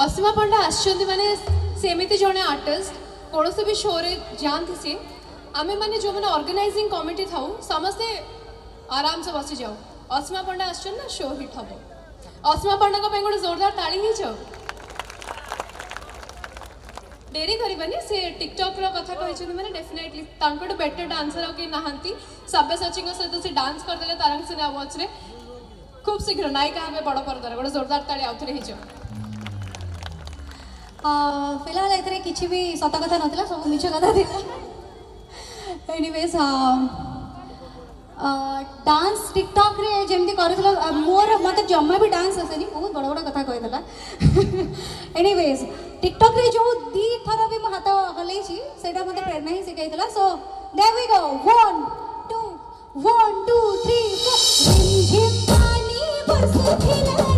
ଅସୀମା ପଣ୍ଡା ଆସିଛନ୍ତି ମାନେ ସେମିତି ଜଣେ ଆର୍ଟିଷ୍ଟ କୌଣସି ବି ଶୋରେ ଯାଆନ୍ତି ସିଏ ଆମେମାନେ ଯେଉଁମାନେ ଅର୍ଗାନାଇଜିଂ କମିଟି ଥାଉ ସମସ୍ତେ ଆରାମସେ ବସିଯାଉ ଅସୀମା ପଣ୍ଡା ଆସିଛନ୍ତି ନା ଶୋ ହିଟ୍ ହେବ ଅସୀମା ପଣ୍ଡାଙ୍କ ପାଇଁ ଗୋଟେ ଜୋରଦାର ତାଳି ହେଇଯାଉ ଡେରି କରିବାନି ସେ ଟିକ୍ଟକ୍ର କଥା କହିଛନ୍ତି ମାନେ ଡେଫିନେଟଲି ତାଙ୍କଠୁ ବେଟର ଡ୍ୟାନ୍ସର ଆଉ କେହି ନାହାନ୍ତି ସବ୍ୟସାଚୀଙ୍କ ସହିତ ସେ ଡ୍ୟାନ୍ସ କରିଦେଲେ ତାରଙ୍ଗ ସିନେ ଆୱାର୍ଡ଼ରେ ଖୁବ୍ ଶୀଘ୍ର ନାୟିକା ହେବେ ବଡ଼ ପରଦାର ଗୋଟେ ଜୋରଦାର ତାଳି ଆଉଥରେ ହେଇଯାଉ फिलहाल ए किसी भी सत कथा ना सब मिछ कथा एनिवेज डांस टिकटक रे जमी कर मोर मत जमा भी डांस आसेनि बहुत बड़ बड़ कथा कही एनिवेज टिकटक जो दी थर भी मो हाथ हलई से मत प्रेरणा ही शिखाई so there two one two three four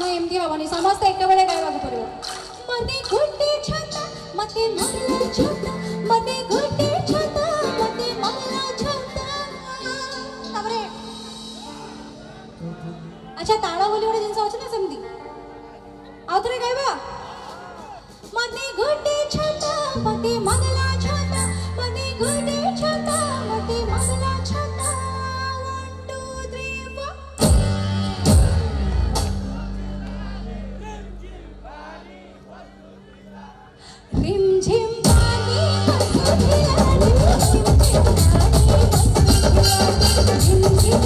नेमकी हवानी समस्त एकेबेळे गायबाक पडिବ मने घुटे छाता मते मरला छाता मते घुटे छाता मते मरला छाता তারপরে আচ্ছা তাড়া বলি ওটা জিনিস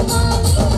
Oh,